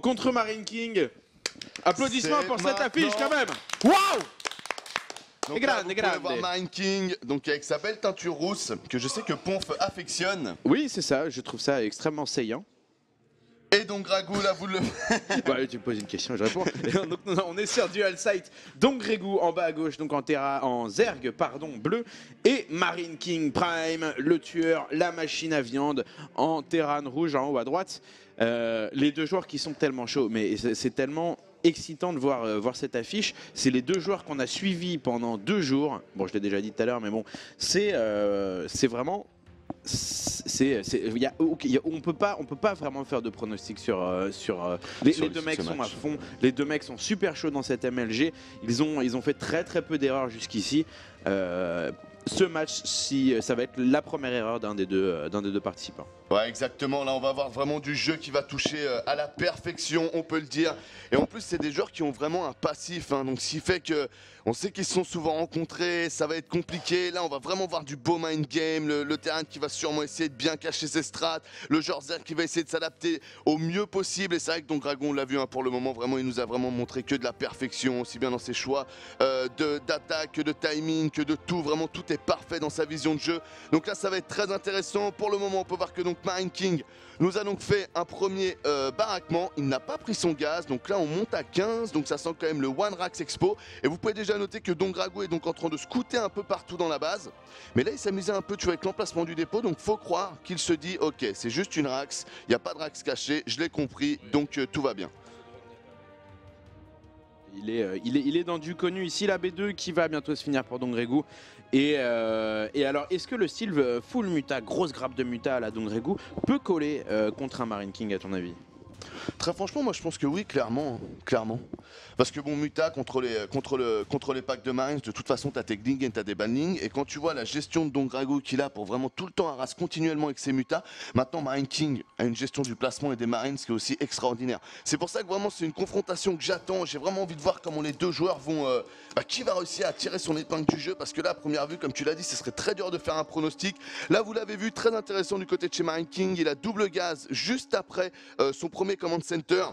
Contre Marine King. Applaudissements pour cette affiche quand même. Waouh Donc grande, vous pouvez grande. voir Marine King, donc avec sa belle teinture rousse, que je sais que Ponf affectionne. Oui, c'est ça, je trouve ça extrêmement saillant. Et donc Gragou, là, vous le... Ouais, tu me poses une question, je réponds. donc, on est sur Dual Sight. Donc Grégou en bas à gauche, donc en terra, en zerg, pardon, bleu. Et Marine King Prime, le tueur, la machine à viande, en terran rouge en haut à droite. Euh, les deux joueurs qui sont tellement chauds, mais c'est tellement excitant de voir, euh, voir cette affiche. C'est les deux joueurs qu'on a suivis pendant deux jours. Bon, je l'ai déjà dit tout à l'heure, mais bon, c'est euh, vraiment c'est, c'est- il y a- ok, il y a- on peut pas, on peut pas vraiment faire de pronostics sur, euh, sur euh, les, Sur les le- deux mecs sont à fond, les deux mecs sont super chauds dans cette MLG. Ils ont, ils ont fait très très peu d'erreurs jusqu'ici. Euh, ce match, si ça va être la première erreur d'un des deux, euh, d'un des deux participants. Ouais, exactement. Là, on va avoir vraiment du jeu qui va toucher euh, à la perfection, on peut le dire. Et en plus, c'est des joueurs qui ont vraiment un passif. hein. donc, ce qui fait que on sait qu'ils sont souvent rencontrés. Ça va être compliqué. Là, on va vraiment voir du beau mind game. Le, terrain qui va sûrement essayer de bien cacher ses strats. Le joueur Zer qui va essayer de s'adapter au mieux possible. Et c'est vrai que Dragon, on l'a vu hein, pour le moment, vraiment, il nous a vraiment montré que de la perfection, aussi bien dans ses choix euh, d'attaque que de timing, que de tout. Vraiment, tout est parfait dans sa vision de jeu. Donc là, ça va être très intéressant. Pour le moment, on peut voir que donc Marine King nous a donc fait un premier euh, baraquement. Il n'a pas pris son gaz. Donc là, on monte à 15. Donc ça sent quand même le One Rax Expo. Et vous pouvez déjà noter que Don Drago est donc en train de scouter un peu partout dans la base. Mais là, il s'amusait un peu tu vois, avec l'emplacement du dépôt. Donc faut croire qu'il se dit Ok, c'est juste une Rax. Il n'y a pas de Rax caché. Je l'ai compris. Donc euh, tout va bien. Il est, euh, il, est, il est dans du connu ici, la B2 qui va bientôt se finir pour Dongregu. Et, euh, et alors, est-ce que le style euh, full muta, grosse grappe de muta à la Dongregu, peut coller euh, contre un Marine King à ton avis? Très franchement, moi je pense que oui, clairement. clairement. Parce que bon, Muta contre les, contre le, contre les packs de Marines, de toute façon, t'as tes Gling et t'as des Banning. Et quand tu vois la gestion de Don Drago qu'il a pour vraiment tout le temps harasse continuellement avec ses Mutas, maintenant Marine King a une gestion du placement et des Marines qui est aussi extraordinaire. C'est pour ça que vraiment c'est une confrontation que j'attends. J'ai vraiment envie de voir comment les deux joueurs vont. euh, bah, qui va réussir à tirer son épingle du jeu Parce que là, à première vue, comme tu l'as dit, ce serait très dur de faire un pronostic. Là, vous l'avez vu, très intéressant du côté de chez Marine King. Il a double gaz juste après euh, son premier command center.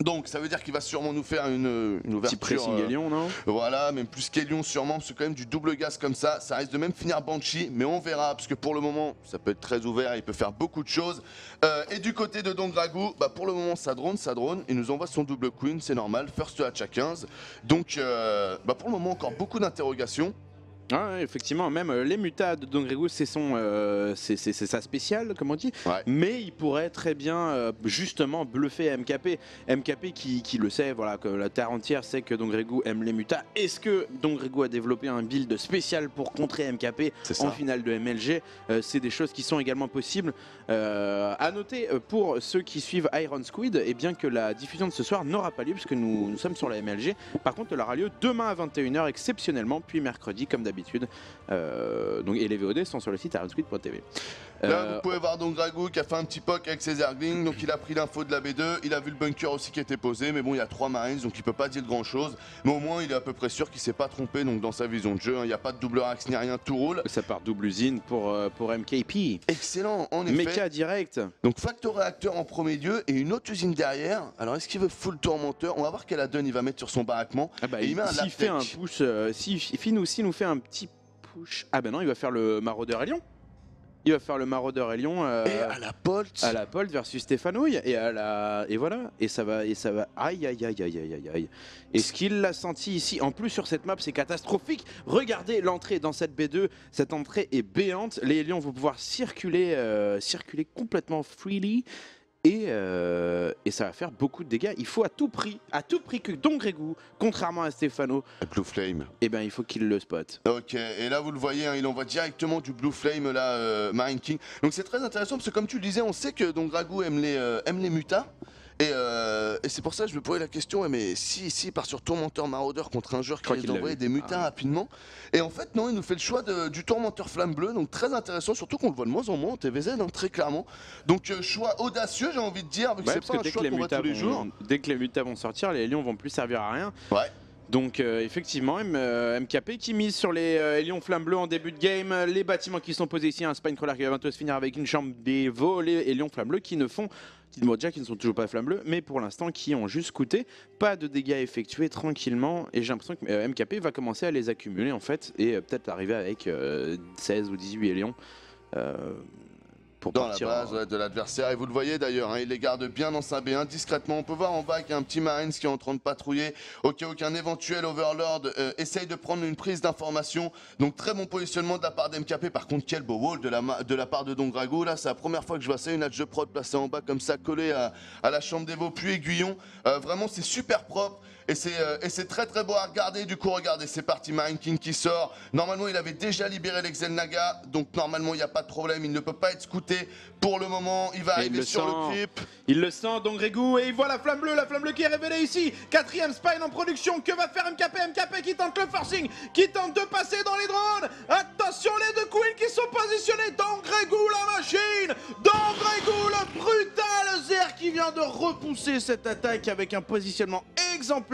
Donc ça veut dire qu'il va sûrement nous faire une, une Petit ouverture. pressing euh, non? voilà, même plus qu'Elion sûrement, parce que quand même du double gaz comme ça, ça risque de même finir Banshee, mais on verra, parce que pour le moment, ça peut être très ouvert, il peut faire beaucoup de choses. Euh, et du côté de Don Dragou, bah pour le moment, ça drone, ça drone, il nous envoie son double queen, c'est normal, first hatch à 15. Donc euh, bah pour le moment, encore beaucoup d'interrogations. Ah effectivement, même euh, les mutas de Dongregu, c'est son, euh, c'est c'est- c'est sa spéciale, comme on dit. Ouais. Mais il pourrait très bien, euh, justement, bluffer MKP. MKP qui, qui le sait, voilà, que la terre entière sait que Dongregu aime les mutas. Est-ce que Dongregu a développé un build spécial pour contrer MKP C'est en ça. finale de MLG Euh, C'est des choses qui sont également possibles. Euh, à noter euh, pour ceux qui suivent Iron Squid, et bien que la diffusion de ce soir n'aura pas lieu puisque nous, nous sommes sur la MLG. Par contre, elle aura lieu demain à 21h exceptionnellement, puis mercredi comme d'habitude. Euh, donc, et les VOD sont sur le site ironsquid.tv. Là, Euh, vous pouvez voir Don Dragou qui a fait un petit poke avec ses Erglings, donc il a pris l'info de la B2, il a vu le bunker aussi qui était posé, mais bon, il y a trois Marines, donc il peut pas dire grand chose. Mais au moins, il est à peu près sûr qu'il s'est pas trompé donc dans sa vision de jeu. hein. Il n'y a pas de double axe ni rien, tout roule. ça part double usine pour, euh, pour MKP. Excellent, en effet. Mecha direct. Donc facteur réacteur en premier lieu et une autre usine derrière. Alors est-ce qu'il veut full tourmenteur? On va voir quelle adonne il va mettre sur son baraquement. Ah bah, Et il il- met un fait un push, euh, si Finn aussi nous fait un petit push. Ah bah non, il va faire le maraudeur Elion. Il va faire le maraudeur Elion. euh, Et à la Bolt. à la Polt versus Stéphanouille et à la et voilà et ça va et ça va aïe aïe aïe aïe aïe aïe aïe est-ce qu'il l'a senti ici en plus sur cette map c'est catastrophique regardez l'entrée dans cette B2 cette entrée est béante les lions vont pouvoir circuler euh, circuler complètement freely et, euh, et ça va faire beaucoup de dégâts. Il faut à tout prix, à tout prix que Don Grégou, contrairement à Stefano, Blue Flame. eh ben il faut qu'il le spot. Ok, et là vous le voyez, hein, il envoie directement du Blue Flame là, euh, Marine King. Donc c'est très intéressant parce que comme tu le disais, on sait que donc Dragou aime les, euh, aime les mutas. Et, euh, et c'est pour ça que je me posais la question, mais si, si il part sur Tourmenteur Maraudeur contre un joueur qui l'a d'envoyer des mutins Ah. rapidement. Et en fait, non, il nous fait le choix de- du Tourmenteur Flamme Bleue, donc très intéressant, surtout qu'on le voit de moins en moins en TVZ, hein, très clairement. Donc euh, choix audacieux, j'ai envie de dire, vu que Ouais, c'est pas que un dès que, choix les qu'on voit tous les vont, jours. dès que les mutas vont sortir, les lions vont plus servir à rien. Ouais. Donc euh, effectivement, M- euh, MKP qui mise sur les euh, lions flammes bleues en début de game, les bâtiments qui sont posés ici, un spine crawler qui va bientôt se finir avec une chambre des volets et lions flammes bleues qui ne font qui, bon, qui ne sont toujours pas flamme bleue, mais pour l'instant qui ont juste coûté, pas de dégâts effectués tranquillement, et j'ai l'impression que euh, MKP va commencer à les accumuler en fait, et euh, peut-être arriver avec euh, 16 ou 18 Hélions. Pour dans la base en- ouais, de l'adversaire. Et vous le voyez d'ailleurs, hein, il les garde bien dans sa B1 discrètement. On peut voir en bas qu'il y a un petit Marines qui est en train de patrouiller au cas où qu'un éventuel Overlord euh, essaye de prendre une prise d'information. Donc très bon positionnement de la part d'MKP. Par contre, quel beau wall de la, de la part de Don Drago. Là, c'est la première fois que je vois ça, une de prod placée en bas comme ça, collée à, à la chambre des veaux, puis aiguillon. Euh, vraiment, c'est super propre. Et c'est euh, et c'est très très beau à regarder. Du coup, regardez, c'est parti. Marine King qui sort. Normalement, il avait déjà libéré l'Exel Naga. Donc, normalement, il n'y a pas de problème. Il ne peut pas être scouté pour le moment. Il va Et il arriver le sur sent. le creep. Il le sent, donc Grégou, et il voit la flamme bleue, la flamme bleue qui est révélée ici. Quatrième spine en production, que va faire MKP MKP qui tente le forcing, qui tente de passer dans les drones. Attention, les deux queens qui sont positionnés dans Grégou, la machine. Dans Grégou, le brutal Zer qui vient de repousser cette attaque avec un positionnement exemplaire.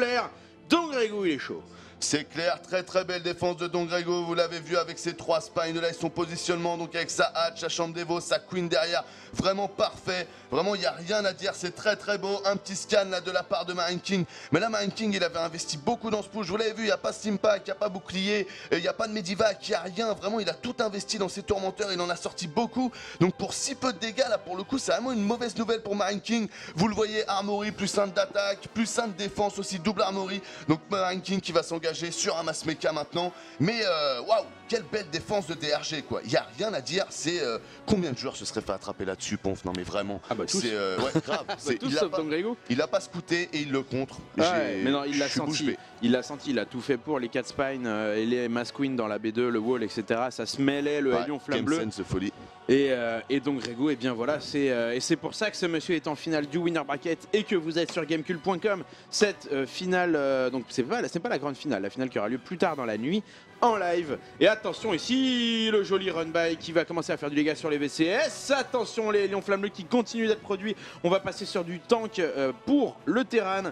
Dans Grégou, il est chaud. C'est clair, très très belle défense de Don Grego, vous l'avez vu avec ses trois spines. Là et son positionnement, donc avec sa hatch, sa chambre sa queen derrière, vraiment parfait, vraiment il n'y a rien à dire, c'est très très beau, un petit scan là de la part de Marine King, mais là Marine King il avait investi beaucoup dans ce push, vous l'avez vu, il n'y a pas Steampack, il n'y a pas bouclier, il n'y a pas de Medivac, il n'y a rien, vraiment il a tout investi dans ses tourmenteurs, il en a sorti beaucoup, donc pour si peu de dégâts là pour le coup c'est vraiment une mauvaise nouvelle pour Marine King, vous le voyez, Armory plus 1 d'attaque, plus 1 de défense aussi, double Armory, donc Marine King qui va s'engager sur un mass mecha maintenant. Mais euh, waouh, quelle belle défense de DRG quoi. Il y a rien à dire. C'est euh, combien de joueurs se seraient fait attraper là-dessus, Ponf? Non mais vraiment. Ah bah, tous. C'est euh, ouais, grave. Tous il, a pas, il a pas scouté et il le contre. Ouais, mais non, il l'a senti. Il l'a senti, il a tout fait pour les 4 spines euh, et les Mass Queen dans la B2, le wall, etc. Ça se mêlait, le Ouais, flamme bleue. de folie. Et, euh, et donc Grégo, et bien voilà, c'est euh, et c'est pour ça que ce monsieur est en finale du Winner Bracket et que vous êtes sur Gamecube.com. Cette finale, donc c'est pas, c'est pas la grande finale, la finale qui aura lieu plus tard dans la nuit en live. Et attention ici, le joli run by qui va commencer à faire du dégât sur les VCS. Attention les Lions Flamme Bleue qui continuent d'être produits. On va passer sur du tank euh, pour le Terran.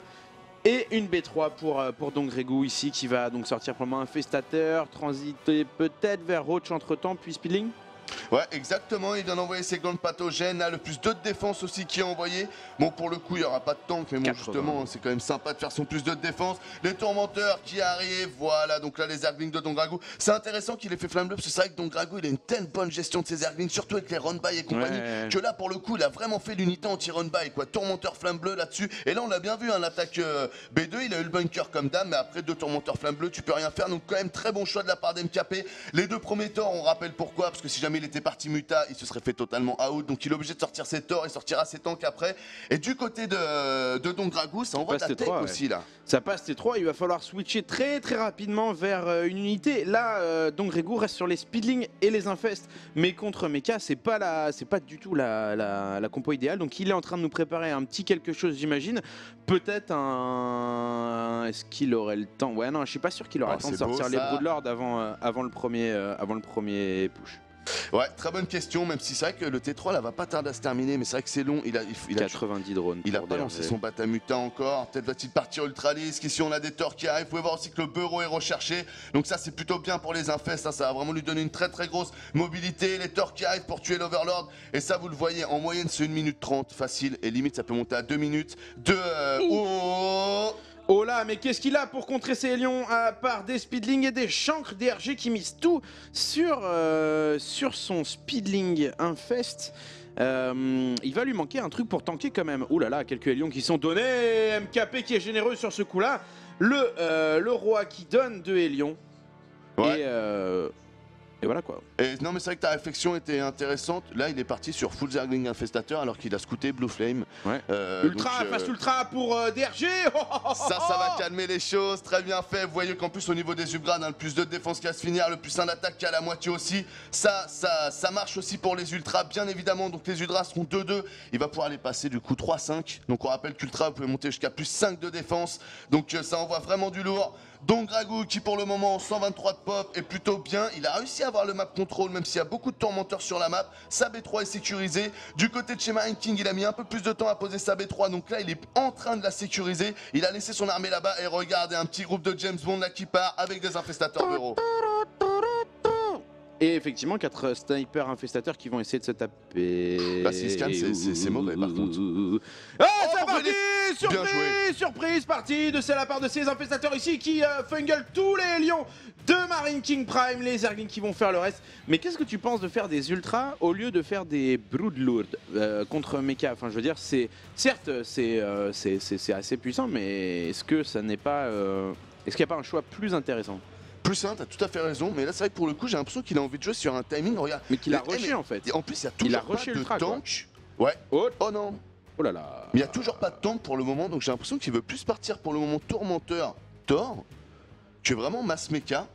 Et une B3 pour, euh, pour Don Grégou ici qui va donc sortir pour le moment infestateur, transiter peut-être vers Roach entre temps, puis Speedling. Ouais, exactement. Il vient d'envoyer ses glandes pathogènes. Là, le plus 2 de défense aussi qui est envoyé. Bon, pour le coup, il n'y aura pas de tank, mais bon, 80. justement, c'est quand même sympa de faire son plus 2 de défense. Les tourmenteurs qui arrivent. Voilà, donc là, les Erglings de Don Dragou. C'est intéressant qu'il ait fait flamme bleue, parce que c'est vrai que Don Dragou, il a une telle bonne gestion de ses Erglings, surtout avec les run-by et compagnie, Ouais. que là, pour le coup, il a vraiment fait l'unité anti-run-by, quoi. Tourmenteur flamme bleue là-dessus. Et là, on l'a bien vu, hein, l'attaque euh, B2, il a eu le bunker comme dame, mais après deux tourmenteurs flamme bleue, tu peux rien faire. Donc, quand même, très bon choix de la part d'MKP. Les deux premiers torts, on rappelle pourquoi, parce que si jamais il était parti muta, il se serait fait totalement out. Donc, il est obligé de sortir ses torts et sortira ses tanks après. Et du côté de, de Don Dragou, ça envoie la tes tech ouais. aussi, là. Ça passe T3, il va falloir switcher très très rapidement vers euh, une unité. Là, euh, donc Grégou reste sur les speedlings et les infestes, mais contre Mecha, c'est pas la, c'est pas du tout la, la, la compo idéale. Donc il est en train de nous préparer un petit quelque chose, j'imagine. Peut-être un, est-ce qu'il aurait le temps? Ouais, non, je suis pas sûr qu'il aurait Oh, le temps de beau, sortir les. Broodlords avant, euh, avant le premier, euh, avant le premier push. Ouais, très bonne question, même si c'est vrai que le T3 là va pas tarder à se terminer, mais c'est vrai que c'est long. Il a, il, il a 90 drones. Il a pas lancé son batamuta encore. Peut-être va-t-il partir ultralisque. Ici, on a des torts qui arrivent? Vous pouvez voir aussi que le bureau est recherché. Donc, ça, c'est plutôt bien pour les infestes. hein. Ça va vraiment lui donner une très très grosse mobilité. Les torts qui arrivent pour tuer l'Overlord. Et ça, vous le voyez, en moyenne, c'est 1 minute 30 facile. Et limite, ça peut monter à 2 minutes. De. euh, oh Oh là, mais qu'est-ce qu'il a pour contrer ces lions à part des speedlings et des chancres DRG qui misent tout sur, euh, sur son speedling infest Euh, il va lui manquer un truc pour tanker quand même. Ouh là là, quelques lions qui sont donnés. MKP qui est généreux sur ce coup-là. Le, euh, le roi qui donne deux hélions. Ouais. Et, euh, et voilà quoi. Et non, mais c'est vrai que ta réflexion était intéressante. Là, il est parti sur Full Zergling Infestateur alors qu'il a scouté Blue Flame. Ouais. Euh, ultra, donc, euh, face ultra pour euh, DRG. Oh, oh, oh, Ça, ça va calmer les choses, très bien fait. Vous voyez qu'en plus, au niveau des upgrades, hein, le plus 2 de défense qui va se finir, le plus 1 d'attaque qui est à la moitié aussi. Ça, ça, ça marche aussi pour les ultras, bien évidemment. Donc les ultras seront 2-2. Il va pouvoir les passer du coup 3-5. Donc on rappelle qu'ultra, vous pouvez monter jusqu'à plus 5 de défense. Donc euh, ça envoie vraiment du lourd. Donc Gragou qui pour le moment 123 de pop est plutôt bien. Il a réussi à avoir le map control même s'il y a beaucoup de tourmenteurs sur la map. Sa B3 est sécurisée. Du côté de chez Marine King, il a mis un peu plus de temps à poser sa B3. Donc là, il est en train de la sécuriser. Il a laissé son armée là-bas et regardez un petit groupe de James Bond là qui part avec des infestateurs bureaux. Et effectivement, quatre snipers infestateurs qui vont essayer de se taper. Bah, scannent, c'est- mauvais, par contre. Ah, Oh, Surprise. Surprise partie de c'est la part de ces infestateurs ici qui euh, fungle tous les lions de Marine King Prime, les Zerglings qui vont faire le reste. Mais qu'est-ce que tu penses de faire des ultras au lieu de faire des Broodlord euh, contre Mecha? Enfin, je veux dire, c'est certes, c'est euh, c'est- assez puissant, mais est-ce que ça n'est pas. euh, Est-ce qu'il n'y a pas un choix plus intéressant? Plus simple, t'as tout à fait raison, mais là c'est vrai que pour le coup j'ai l'impression qu'il a envie de jouer sur un timing. Regarde, Mais qu'il a Mais- rushé en fait. En plus il y a Il toujours a rushé pas de ultra, quoi. tank. Ouais. Oh, Oh non. Oh là là. Mais il y a toujours pas de tank pour le moment, donc j'ai l'impression qu'il veut plus partir pour le moment tourmenteur Thor que vraiment mass mecha.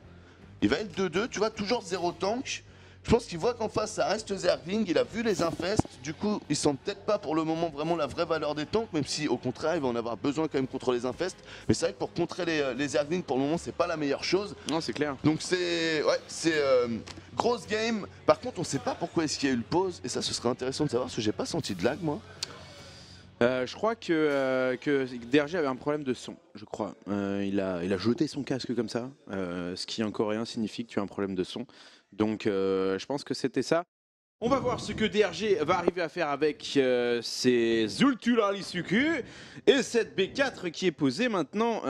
Il va être 2-2, tu vois, toujours zéro tank. Je pense qu'il voit qu'en face ça reste Zergling, il a vu les infestes, du coup il sent peut-être pas pour le moment vraiment la vraie valeur des tanks, même si au contraire il va en avoir besoin quand même contre les infestes. Mais c'est vrai que pour contrer les, euh, les pour le moment c'est pas la meilleure chose. Non, c'est clair. Donc c'est ouais, c'est euh, grosse game. Par contre, on sait pas pourquoi est-ce qu'il y a eu le pause et ça ce serait intéressant de savoir parce que j'ai pas senti de lag moi. Euh, je crois que, euh, que DRG avait un problème de son, je crois. Euh, il, a, il a jeté son casque comme ça, euh, ce qui en coréen signifie que tu as un problème de son. Donc je pense que c'était ça. On va voir ce que DRG va arriver à faire avec ses Lisuku et cette B4 qui est posée maintenant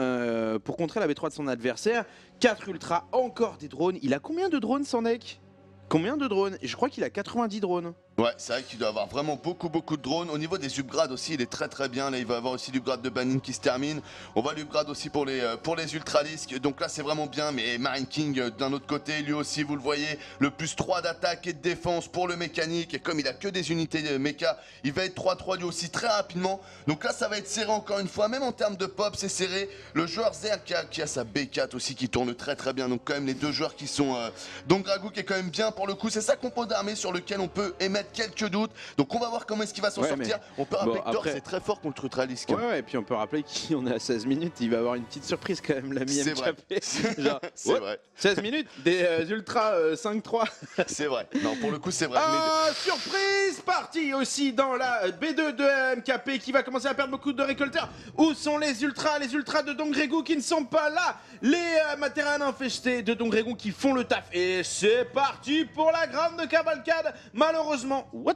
pour contrer la B3 de son adversaire. 4 Ultra, encore des drones. Il a combien de drones, son deck Combien de drones? Je crois qu'il a 90 drones. Ouais, c'est vrai qu'il doit avoir vraiment beaucoup beaucoup de drones. Au niveau des upgrades aussi, il est très très bien. Là, il va avoir aussi l'upgrade de Banning qui se termine. On va l'upgrade aussi pour les euh, pour les Ultralisks. Donc là, c'est vraiment bien. Mais Marine King, euh, d'un autre côté, lui aussi, vous le voyez, le plus 3 d'attaque et de défense pour le mécanique. Et comme il a que des unités de méca, il va être 3-3 lui aussi très rapidement. Donc là, ça va être serré encore une fois. Même en termes de pop, c'est serré. Le joueur Zer qui a, sa B4 aussi qui tourne très très bien. Donc quand même les deux joueurs qui sont... Euh... Donc qui est quand même bien pour le coup. C'est sa compo d'armée sur lequel on peut émettre quelques doutes. Donc on va voir comment est-ce qu'il va s'en Ouais, sortir. On peut rappeler bon, après- c'est très fort contre Ultralisk. Ouais, ouais, et puis on peut rappeler qu'on est à 16 minutes, il va avoir une petite surprise quand même, l'ami C'est vrai. MKP. C'est vrai, 16 minutes, des euh, Ultra euh, 5-3. c'est vrai. Non, pour le coup, c'est vrai. mais- Ah, surprise partie aussi dans la B2 de MKP qui va commencer à perdre beaucoup de récolteurs. Où sont les Ultras? Les Ultras de Dongregu qui ne sont pas là. Les euh, infestés de Dongregu qui font le taf. Et c'est parti pour la grande cavalcade. Malheureusement, what?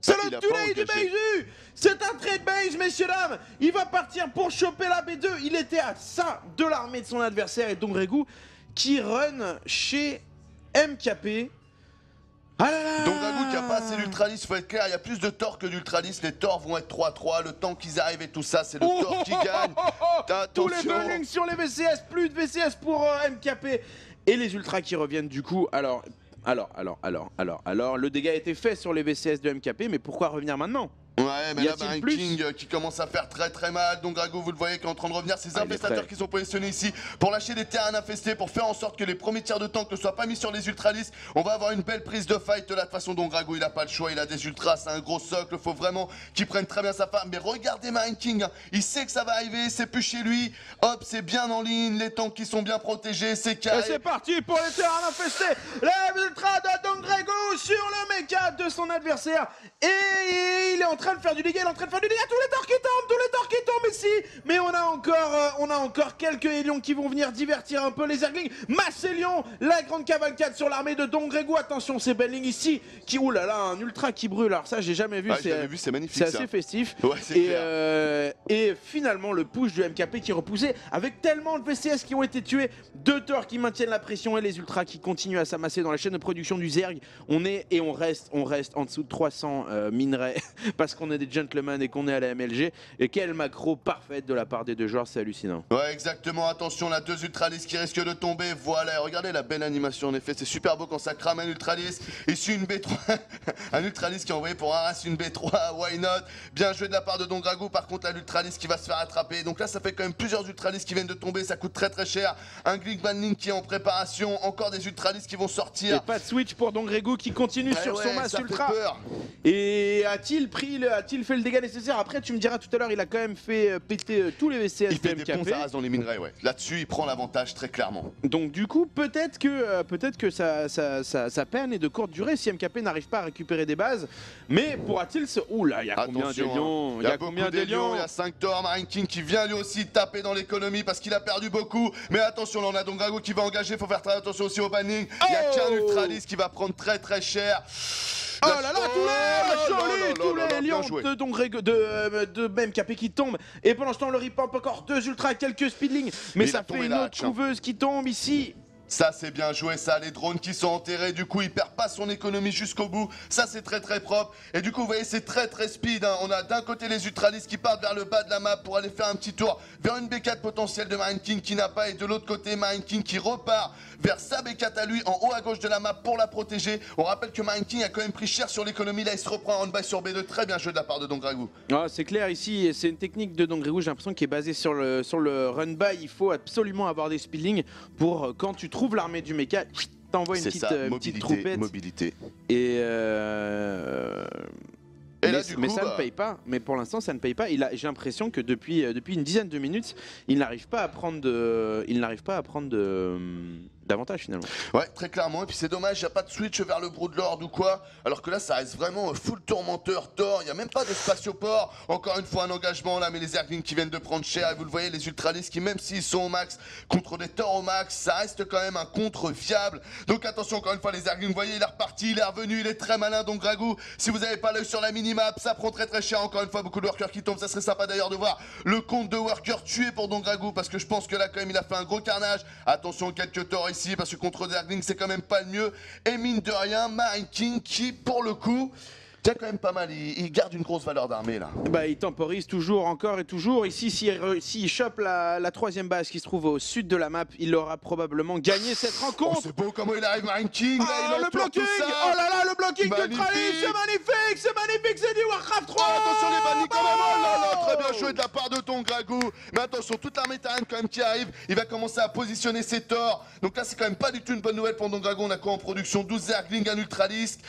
C'est le Tulay du. Baisu C'est un trade base, messieurs dames Il va partir pour choper la B2. Il était à ça de l'armée de son adversaire et Dongregu qui run chez MKP. Ah là là Donc Dragou qui a pas assez d'Ultralis, faut être clair, il y a plus de Thor que d'Ultralis. Les Thors vont être 3-3, le temps qu'ils arrivent et tout ça, c'est le Oh, qui oh, oh, gagne. oh, Tous les Attention. bullings sur les VCS, plus de VCS pour euh, MKP. Et les ultras qui reviennent du coup. Alors, alors, alors, alors, alors, alors, le dégât a été fait sur les VCS de MKP, mais pourquoi revenir maintenant? Ouais, mais Y là, plus King euh, qui commence à faire très très mal. Donc Drago, vous le voyez, qui est en train de revenir. Ces Ah, infestateurs qui sont positionnés ici pour lâcher des terrains infestés, pour faire en sorte que les premiers tirs de tank ne soient pas mis sur les ultralis. On va avoir une belle prise de fight là. De toute façon, donc Drago, il a pas le choix. Il a des ultras, c'est un gros socle. Faut vraiment qu'il prenne très bien sa part. Mais regardez Marine King, hein. il sait que ça va arriver. C'est plus chez lui. Hop, c'est bien en ligne. Les tanks qui sont bien protégés. C'est Et carré. c'est parti pour les terrains infestés Les ultras de Dongrego sur le méca de son adversaire Et il est en train de faire du dégât, il est en train de faire du dégât. Tous les torts qui tombent, tous les torts qui tombent ici. Mais on a encore euh, on a encore quelques hélions qui vont venir divertir un peu les Zerglings. Massélion, la grande cavalcade sur l'armée de Dongrego Attention, c'est Belling ici qui... Là là, un ultra qui brûle. Alors ça, j'ai jamais vu, Ah, c'est... l'avais vu, c'est magnifique. C'est assez festif. Ouais, Et, euh, et finalement, le push du MKP qui est repoussé avec tellement de VCS qui ont été tués, deux Thor qui maintiennent la pression et les Ultras qui continuent à s'amasser dans la chaîne de production du Zerg. On est et on reste, on reste en dessous de 300 euh, minerais. Parce qu'on est des gentlemen et qu'on est à la MLG. Et quelle macro parfaite de la part des deux joueurs, c'est hallucinant. Ouais, exactement. Attention, là, deux Ultralis qui risquent de tomber. Voilà, regardez la belle animation. En effet, c'est super beau quand ça crame un Ultralis. Issu une B3. un Ultralis qui est envoyé pour un race une B3. Why not? Bien joué de la part de Don Dragou. Par contre, là, l'Ultralis qui va se faire attraper. Donc là, ça fait quand même plusieurs Ultralis qui viennent de tomber. Ça coûte très très cher. Un Glick Banning qui est en préparation. Encore des Ultralis qui vont Et sortir. pas de switch pour Dongregu qui continue Eh sur son masse ultra. peur. Et a-t-il pris le a-t-il fait le dégât nécessaire Après, tu me diras tout à l'heure, il a quand même fait euh, péter euh, tous les VCS Il fait de des ponts. Zaras dans les minerais, ouais. Là-dessus, il prend l'avantage très clairement. Donc du coup, peut-être que, euh, peut-être que sa, sa- sa- sa peine est de courte durée si MKP n'arrive pas à récupérer des bases. Mais pourra-t-il se... Ouh là, il y a combien d'élions hein. Il y a combien d'élions Il y a 5 torts, Marine King qui vient lui aussi taper dans l'économie parce qu'il a perdu beaucoup. Mais attention, là on a Dongrago qui va engager, faut faire très attention aussi au banning. Il y a Oh qu'un Ultralis qui va prendre très très cher. Oh là là, tous les là tous les lions de, euh, de MKP qui tombent. Et pendant ce temps, le ripamp encore deux ultras, quelques speedlings. Mais, ça fait une autre couveuse qui tombe ici. Ça c'est bien joué ça, les drones qui sont enterrés, du coup il perd pas son économie jusqu'au bout, ça c'est très très propre, et du coup vous voyez c'est très très speed, hein. on a d'un côté les Ultralis qui partent vers le bas de la map pour aller faire un petit tour vers une B4 potentielle de Marine King qui n'a pas, et de l'autre côté Marine King qui repart vers sa B4 à lui en haut à gauche de la map pour la protéger, on rappelle que Marine King a quand même pris cher sur l'économie, là il se reprend en by sur B2, très bien joué de la part de Dongragou. Ah, c'est clair ici, c'est une technique de Dongrego, j'ai l'impression qui est basée sur le, sur le run by. Il faut absolument avoir des speedlings pour euh, quand tu trouves l'armée du mecha, t'envoies une petite, ça, euh, petite mobilité, troupette. mobilité. Et, euh, Et mais, là, mais coup, ça bah- ne paye pas. Mais pour l'instant, ça ne paye pas. J'ai l'impression que depuis, euh, depuis une dizaine de minutes, il n'arrive pas à prendre de, il n'arrive pas à prendre de, d'avantage finalement. Ouais, très clairement. Et puis c'est dommage, il n'y a pas de switch vers le Broodlord ou quoi. Alors que là, ça reste vraiment euh, full tourmenteur, Thor. Il n'y a même pas de spatioport. Encore une fois, un engagement là, mais les Erglings qui viennent de prendre cher. Et vous le voyez, les Ultralis qui, même s'ils sont au max, contre des Thor au max, ça reste quand même un contre viable. Donc attention, encore une fois, les Erglings, vous voyez, il est reparti, il est revenu, il est très malin. Donc Gragou, si vous n'avez pas l'œil sur la minimap, ça prend très très cher. Encore une fois, beaucoup de workers qui tombent. Ça serait sympa d'ailleurs de voir le compte de workers tué pour Don parce que je pense que là, quand même, il a fait un gros carnage. Attention, quelques torts parce que contre Zergling, c'est quand même pas le mieux. Et mine de rien, Marine King qui, pour le coup, tient quand même pas mal. Il, il garde une grosse valeur d'armée là. Bah, il temporise toujours, encore et toujours. Ici, s'il s'il chope la, la troisième base qui se trouve au sud de la map, il aura probablement gagné cette Oh, rencontre. c'est beau comment il arrive, Marine King. Là, Ah, il le blocking. Oh là là, le blocking de Magnifique. Tralis, c'est magnifique, c'est magnifique, c'est du Warcraft 3 Oh, attention les bannis quand même, oh là là, Oh très bien joué de la part de ton Gragou. Mais attention, toute l'armée Terran quand même qui arrive, il va commencer à positionner ses torts. Donc là, c'est quand même pas du tout une bonne nouvelle pour Don Gragou. On a quoi en production? 12 Zergling, un Ultralisk.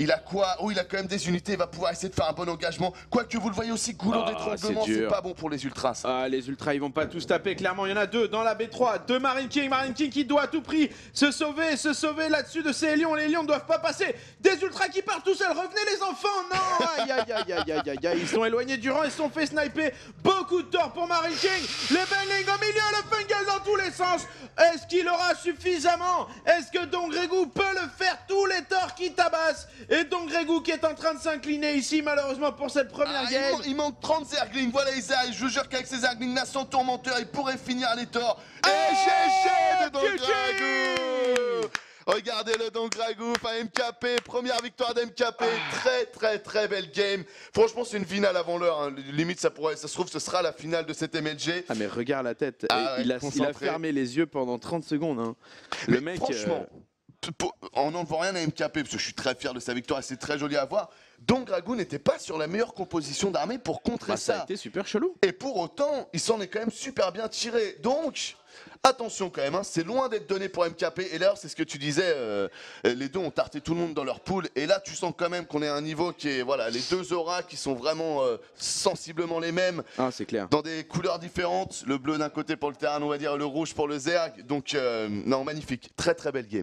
Il a quoi? Oh, il a quand même des unités, il va pouvoir essayer de faire un bon engagement. Quoique vous le voyez aussi, goulot Ah, d'étranglement, c'est pas bon pour les Ultras. Ah, les ultras, ils vont pas tous taper. Clairement, il y en a deux dans la B3. Deux Marine King. Marine King qui doit à tout prix se sauver, se sauver là-dessus de ces lions. Les lions ne doivent pas passer. Des ultras qui partent tout seuls. Revenez, les enfants. Non Aïe, aïe, aïe, aïe, aïe, aïe, aïe. Ils sont éloignés du rang. Ils se sont fait sniper. Beaucoup de tort pour Marine King. Les bangling au milieu, le fungal dans tous les sens. Est-ce qu'il aura suffisamment? Est-ce que Don Grégou peut le faire? Tous les torts qui tabassent. Et Don Grégou qui est en train de s'incliner ici, malheureusement, pour cette première Ah, il, game. man- il manque 30 Zerglings, voilà ils arrivent. Je vous jure qu'avec ces Zerglings là, sans tourmenteur, il pourrait finir les torts. Et GG de Don GG. Gragou Regardez le Don Gragou, enfin MKP, première victoire d'MKP, très très très belle game. Franchement, c'est une finale avant l'heure. hein. Limite, ça pourrait, ça se trouve, ce sera la finale de cette MLG. Ah mais regarde la tête, Ah ouais, il, a, il a fermé les yeux pendant 30 secondes. hein. Le Mais mec... franchement, p- pour- en n'enlevant rien à MKP, parce que je suis très fier de sa victoire et c'est très joli à voir, Don Gragou n'était pas sur la meilleure composition d'armée pour contrer bah, ça ça. a été super chelou. Et pour autant, il s'en est quand même super bien tiré. Donc, attention quand même, hein, c'est loin d'être donné pour MKP. Et là, c'est ce que tu disais, euh, les deux ont tarté tout le monde dans leur poule. Et là, tu sens quand même qu'on est à un niveau qui est, voilà, les deux auras qui sont vraiment euh, sensiblement les mêmes, Ah c'est clair. dans des couleurs différentes. Le bleu d'un côté pour le terrain, on va dire, le rouge pour le Zerg. Donc, euh, non, magnifique. Très très belle game.